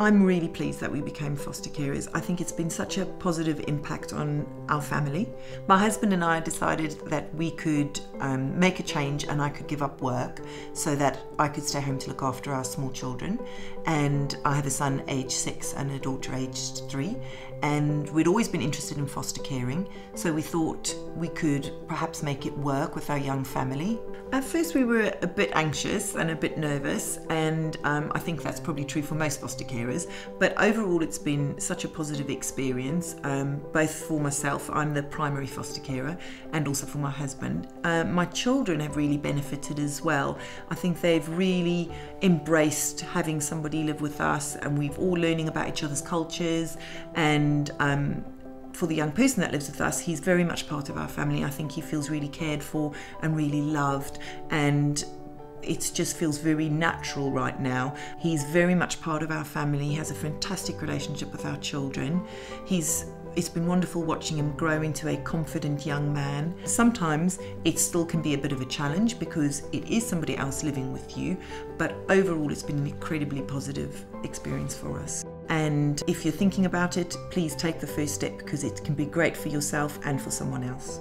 I'm really pleased that we became foster carers. I think it's been such a positive impact on our family. My husband and I decided that we could um, make a change and I could give up work so that I could stay home to look after our small children. And I have a son aged six and a daughter aged three. And we'd always been interested in foster caring, so we thought we could perhaps make it work with our young family. At first, we were a bit anxious and a bit nervous, and um, I think that's probably true for most foster carers. But overall, it's been such a positive experience, um, both for myself, I'm the primary foster carer, and also for my husband. Uh, my children have really benefited as well. I think they've really embraced having somebody live with us, and we've all learning about each other's cultures and and um, for the young person that lives with us, he's very much part of our family. I think he feels really cared for and really loved, and it just feels very natural right now. He's very much part of our family. He has a fantastic relationship with our children. He's it's been wonderful watching him grow into a confident young man. Sometimes it still can be a bit of a challenge because it is somebody else living with you, but overall it's been an incredibly positive experience for us. And if you're thinking about it, please take the first step because it can be great for yourself and for someone else.